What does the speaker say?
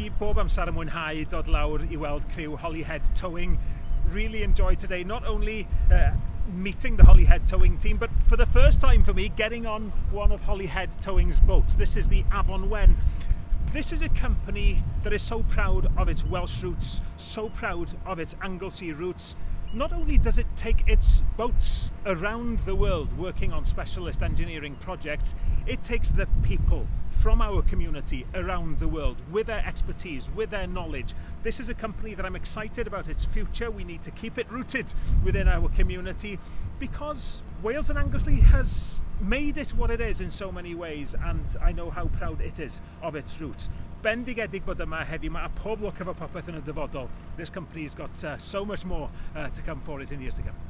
Dwi bob amser yn mwynhau dod lawr i weld criw Holyhead Towing. Really enjoyed today, not only uh, meeting the Holyhead Towing team, but for the first time for me, getting on one of Holyhead Towing's boats. This is the Afonwen. This is a company that is so proud of its Welsh roots, so proud of its Anglesey roots. Not only does it take its boats around the world working on specialist engineering projects, It takes the people from our community around the world with their expertise, with their knowledge. This is a company that I'm excited about its future. We need to keep it rooted within our community because Wales and Anglesey has made it what it is in so many ways and I know how proud it is of its roots. bendigedig bod yma heddi mae a pob lwc efo popeth yn y dyfodol. This company's got uh, so much more uh, to come for it in years to come.